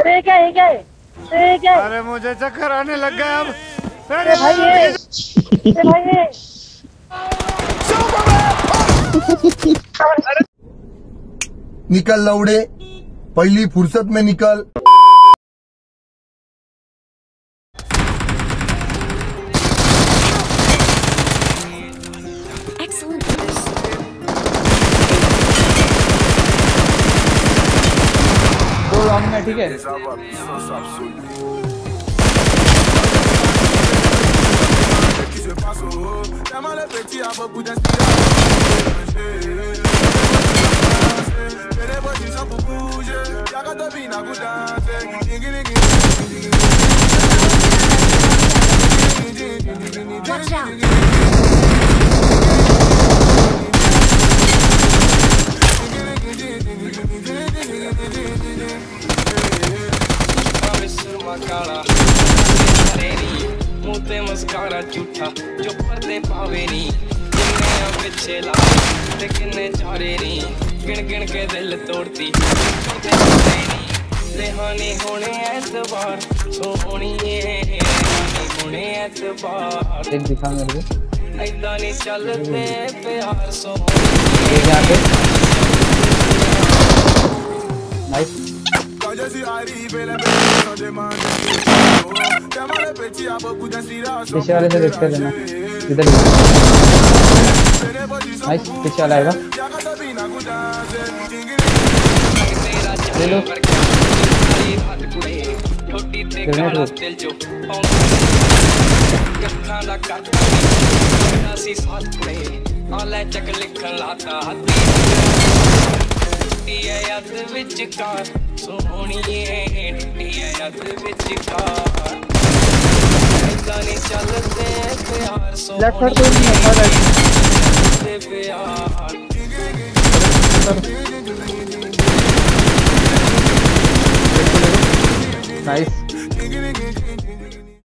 अरे क्या है क्या है अरे क्या है अरे मुझे चक्कर आने लग गए अब। अरे भाई ये अरे भाई ये निकल लौड़े पहली फुर्सत में निकल। में ठीक है Watch ਕਾਲਾ ਹਰੇ ਨੀ ਮੂੰਹ ਤੇ ਮਸਕਾਰਾ ਝੂਠਾ ਜੋ ਪਰਦੇ ਪਾਵੇ ਨੀ ਕਿੰਨੇ ਆ ਪਿੱਛੇ ਲਾ ਤੇ ਕਿੰਨੇ ਚਾਰੇ ਨੀ ਗਿਣ ਗਿਣ ਕੇ ਦਿਲ ਤੋੜਦੀ ਕਰਦੇ ਹੁੰਦੇ ਨੀ ਰਿਹਾਨੀ ਹੋਣੇ ਐਤਵਾਰ ਸੋਹਣੀਏ ਰਿਹਾਨੀ ਹੋਣੇ ਐਤਵਾਰ एक दिखा मेरे को ਐਦਾਂ ਨਹੀਂ ਚੱਲਦੇ ਪਿਆਰ एक ਸੋਹਣੀਏ यहाँ पीछे वाले से देखते लेना इधर नाइस पीछे वाला आएगा ਤੇਰਾ ले लो ਕਰਕੇ ਸਾਰੀ ਰਾਤ ਕੁੜੇ ਛੋਟੀ ਤੇ Grenade ਕਾਲਾ roll. ਦਿਲ ਜੋ ਪਾਉਂਦਾ ਅੱਖਾਂ ਦਾ ਕਰਦਾ ਸੀ ਸਾਥ ਕੁੜੇ ਆ ਲੈ ਚੱਕ ਲਿਖਣ ਲਾਤਾ ਹੱਥੀ ਰੱਬ ਵਿਚਕਾਰ ਸੋਹਣੀਏ ਇੰਡੀਆ ਰੱਬ ਵਿਚਕਾਰ ਗਾਣੇ ਚੱਲਦੇ ਪਿਆਰ ਸੋਹਣੀਏ ਲੈਫਟ ਤੋਂ ਨਹੀਂ ਹਟਾ ਰਿਹਾ ਪਿਆਰ ਨਾਈਸ